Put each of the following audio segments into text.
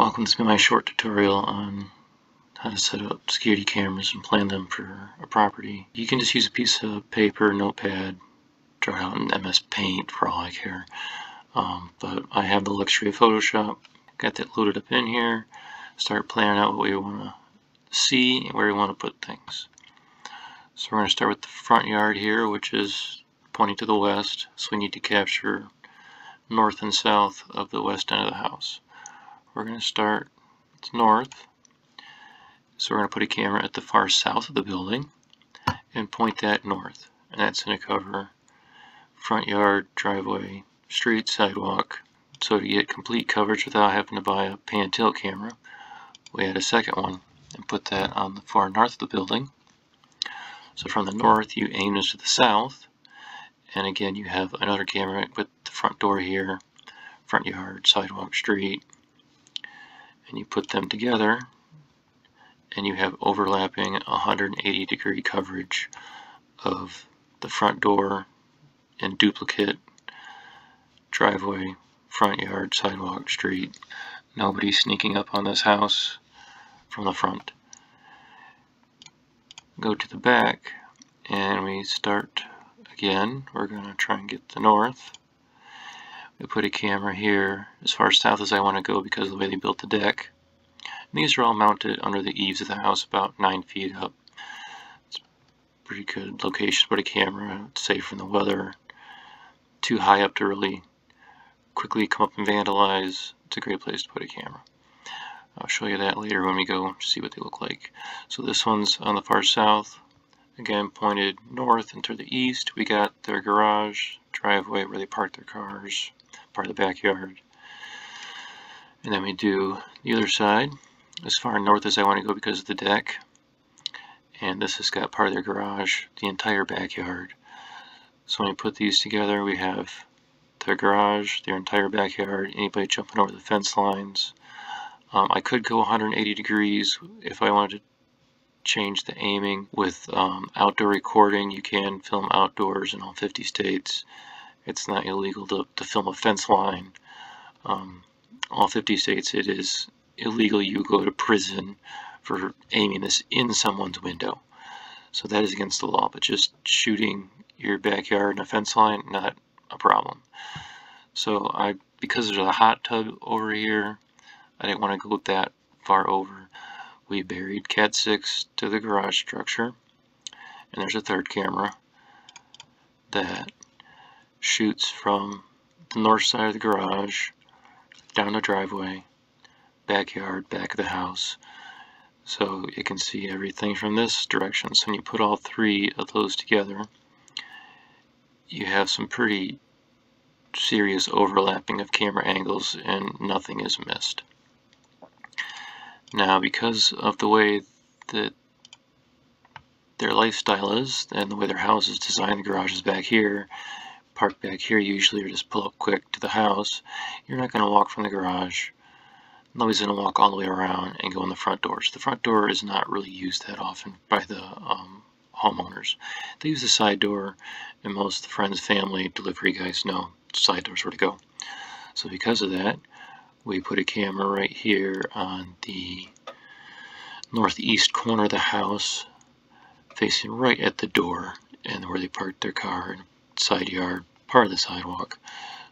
Welcome to my short tutorial on how to set up security cameras and plan them for a property. You can just use a piece of paper, notepad, draw out in MS Paint for all I care. Um, but I have the luxury of Photoshop. Got that loaded up in here. Start planning out what we want to see and where we want to put things. So we're going to start with the front yard here, which is pointing to the west. So we need to capture north and south of the west end of the house. We're going to start it's north. So we're going to put a camera at the far south of the building and point that north. And that's going to cover front yard, driveway, street, sidewalk. So to get complete coverage without having to buy a pan tilt camera, we add a second one and put that on the far north of the building. So from the north, you aim this to the south, and again, you have another camera with the front door here, front yard, sidewalk, street, and you put them together, and you have overlapping 180 degree coverage of the front door and duplicate driveway, front yard, sidewalk, street. Nobody sneaking up on this house from the front go to the back and we start again. We're going to try and get the north. We put a camera here as far south as I want to go because of the way they built the deck. And these are all mounted under the eaves of the house about 9 feet up. It's pretty good location to put a camera, it's safe from the weather. Too high up to really quickly come up and vandalize. It's a great place to put a camera. I'll show you that later when we go see what they look like. So this one's on the far south, again pointed north and to the east. We got their garage, driveway where they park their cars, part of the backyard. And then we do the other side, as far north as I want to go because of the deck. And this has got part of their garage, the entire backyard. So when we put these together, we have their garage, their entire backyard, anybody jumping over the fence lines, um, I could go 180 degrees if I wanted to change the aiming. With um, outdoor recording, you can film outdoors in all 50 states. It's not illegal to, to film a fence line. Um, all 50 states, it is illegal. You go to prison for aiming this in someone's window. So that is against the law, but just shooting your backyard in a fence line, not a problem. So I, because there's a hot tub over here, I didn't want to go that far over. We buried Cat 6 to the garage structure. And there's a third camera that shoots from the north side of the garage down the driveway, backyard, back of the house. So you can see everything from this direction. So when you put all three of those together, you have some pretty serious overlapping of camera angles and nothing is missed. Now, because of the way that their lifestyle is and the way their house is designed, the garage is back here, park back here usually, or just pull up quick to the house, you're not going to walk from the garage. Nobody's going to walk all the way around and go in the front door. So the front door is not really used that often by the um, homeowners. They use the side door, and most friends, family, delivery guys know side doors where to go. So because of that, we put a camera right here on the northeast corner of the house facing right at the door and where they parked their car and side yard part of the sidewalk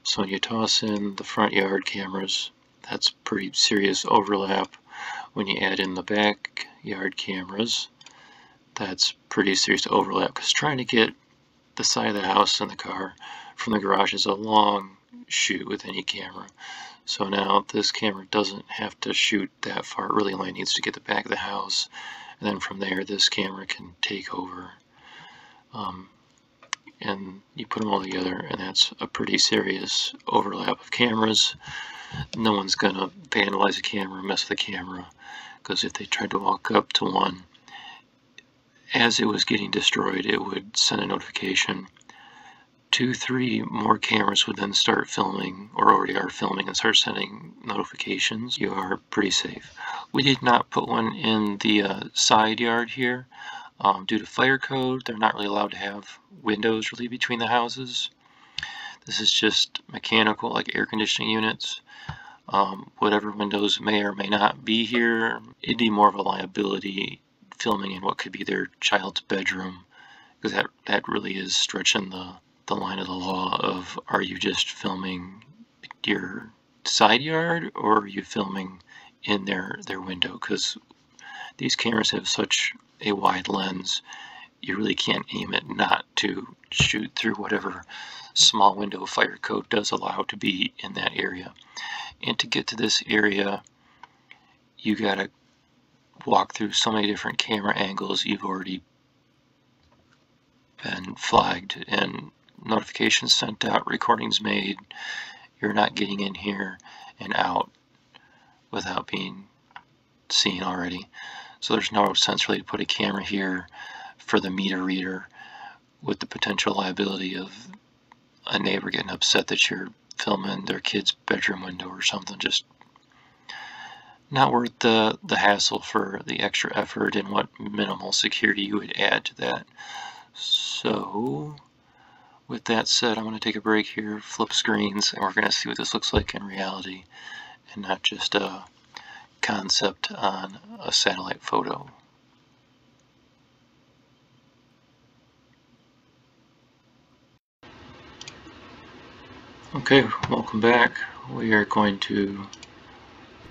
so when you toss in the front yard cameras that's pretty serious overlap when you add in the back yard cameras that's pretty serious overlap because trying to get the side of the house and the car from the garage is a long shoot with any camera so now this camera doesn't have to shoot that far. It really only needs to get the back of the house. And then from there, this camera can take over. Um, and you put them all together, and that's a pretty serious overlap of cameras. No one's going to vandalize a camera, mess with a camera, because if they tried to walk up to one, as it was getting destroyed, it would send a notification two, three more cameras would then start filming, or already are filming, and start sending notifications, you are pretty safe. We did not put one in the uh, side yard here. Um, due to fire code, they're not really allowed to have windows really between the houses. This is just mechanical, like air conditioning units. um, whatever windows may or may not be here, it'd be more of a liability filming in what could be their child's bedroom because that, that really is stretching the, the line of the law of are you just filming your side yard or are you filming in their, their window because these cameras have such a wide lens you really can't aim it not to shoot through whatever small window fire code does allow to be in that area. And to get to this area, you gotta walk through so many different camera angles you've already been flagged and notifications sent out, recordings made. You're not getting in here and out without being seen already. So there's no sense really to put a camera here for the meter reader with the potential liability of a neighbor getting upset that you're filming their kid's bedroom window or something. Just not worth the, the hassle for the extra effort and what minimal security you would add to that. So, with that said, I'm going to take a break here, flip screens, and we're going to see what this looks like in reality and not just a concept on a satellite photo. Okay, welcome back. We are going to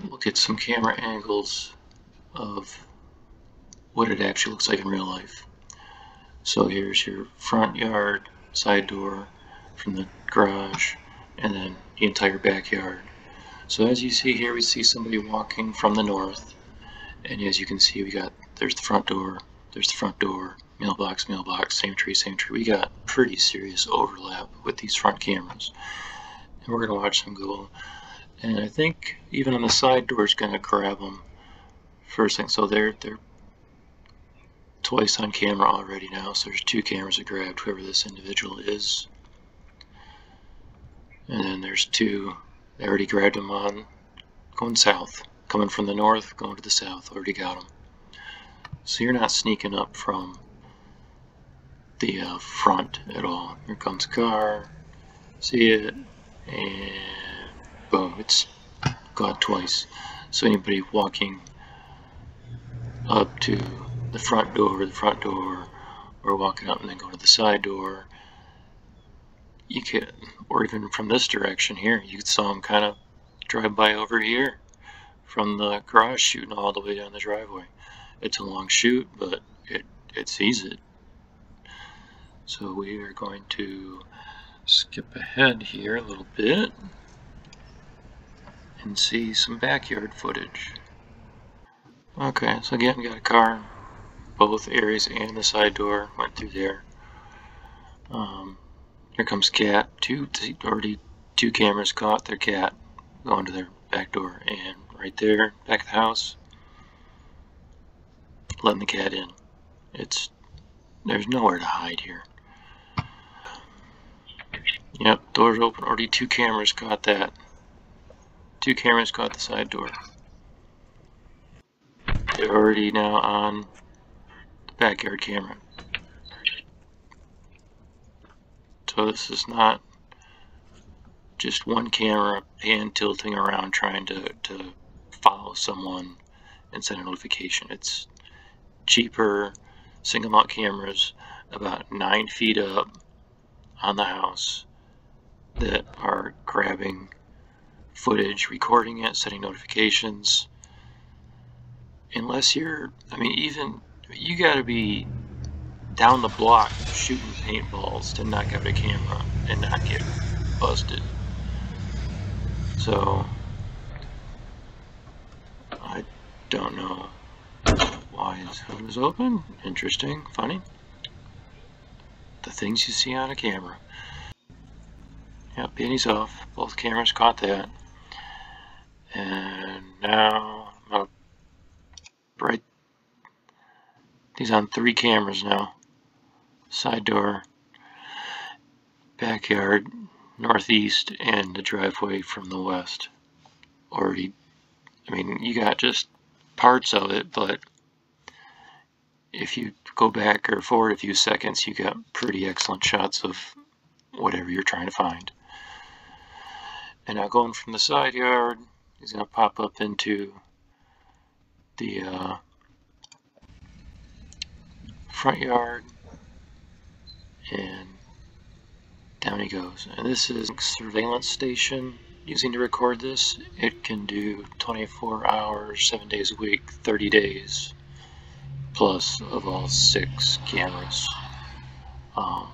look at some camera angles of what it actually looks like in real life. So here's your front yard, side door from the garage, and then the entire backyard. So as you see here, we see somebody walking from the north, and as you can see, we got, there's the front door, there's the front door, mailbox, mailbox, same tree, same tree. We got pretty serious overlap with these front cameras and we're going to watch them go. And I think even on the side door is going to grab them first thing. So they're, they're twice on camera already now. So there's two cameras that grabbed whoever this individual is. And then there's two, they already grabbed him on going south. Coming from the north, going to the south, already got him. So you're not sneaking up from the uh, front at all. Here comes car. See it and boom, it's got twice. So anybody walking up to the front door, the front door, or walking up and then going to the side door, you could, or even from this direction here, you saw him kind of drive by over here from the garage shooting all the way down the driveway. It's a long shoot, but it, it sees it. So we are going to skip ahead here a little bit and see some backyard footage. Okay, so again, got a car, both areas and the side door went through there. Um, here comes cat. Two already two cameras caught their cat going to their back door, and right there, back of the house, letting the cat in. It's there's nowhere to hide here. Yep, door's open. Already two cameras caught that. Two cameras caught the side door. They're already now on the backyard camera. So this is not just one camera pan tilting around trying to, to follow someone and send a notification. It's cheaper single mount cameras about nine feet up on the house that are grabbing footage, recording it, setting notifications. Unless you're, I mean, even you got to be down the block shooting paintballs to knock out a camera and not get busted. So, I don't know why his hood is open. Interesting, funny. The things you see on a camera. Yep, penny's off. Both cameras caught that. And now I'm right. He's on three cameras now. Side door, backyard, northeast, and the driveway from the west. Already, I mean, you got just parts of it, but if you go back or forward a few seconds, you got pretty excellent shots of whatever you're trying to find. And now going from the side yard, He's going to pop up into the uh, front yard and down he goes. And this is surveillance station using to record this. It can do 24 hours, 7 days a week, 30 days plus of all six cameras. Um,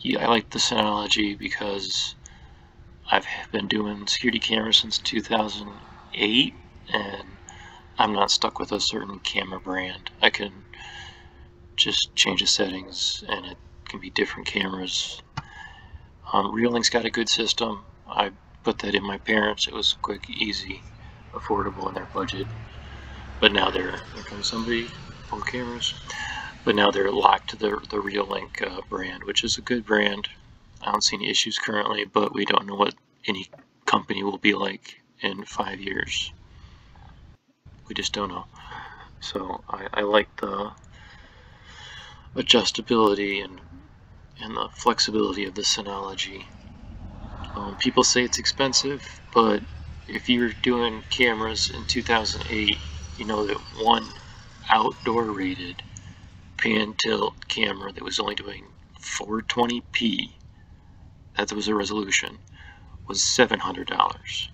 yeah, I like this analogy because I've been doing security cameras since 2008 and I'm not stuck with a certain camera brand. I can just change the settings and it can be different cameras. Um, Reolink's got a good system. I put that in my parents. It was quick, easy, affordable in their budget. But now they're, there comes somebody, four cameras. But now they're locked to the, the Reolink uh, brand, which is a good brand. I don't see any issues currently, but we don't know what any company will be like in five years. We just don't know. So I, I like the adjustability and and the flexibility of the Synology. Um, people say it's expensive, but if you're doing cameras in 2008, you know that one outdoor rated pan tilt camera that was only doing 420p, that was a resolution, was $700.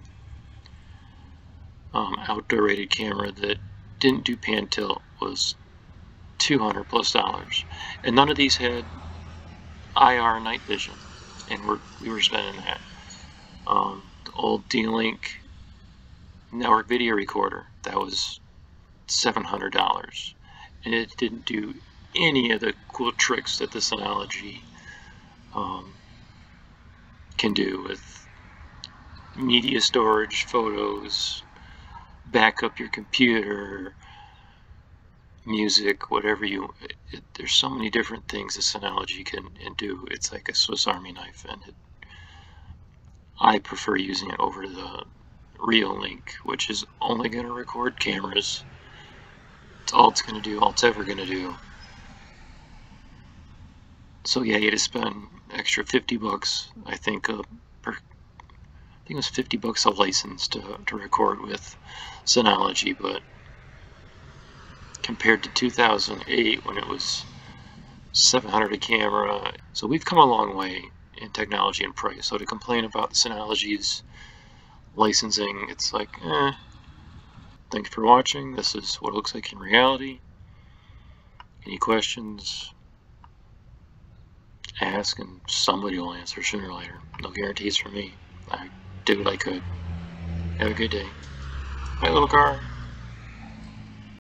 Um, outdoor rated camera that didn't do pan tilt was 200 plus dollars. And none of these had IR night vision, and we're, we were spending that. Um, the old D-Link network video recorder, that was $700. And it didn't do any of the cool tricks that the Synology um, can do with media storage, photos, back up your computer, music, whatever you. It, there's so many different things this Synology can do. It's like a Swiss Army knife, and it, I prefer using it over the Reolink, which is only going to record cameras. It's all it's going to do, all it's ever going to do. So yeah, you had to spend extra 50 bucks, I think, uh, per, I think it was 50 bucks a license to, to record with Synology, but compared to 2008 when it was 700 a camera. So we've come a long way in technology and price. So to complain about the Synology's licensing, it's like, eh. Thanks for watching. This is what it looks like in reality. Any questions? Ask and somebody will answer sooner or later. No guarantees from me. I did what I could. Have a good day. Bye, little car.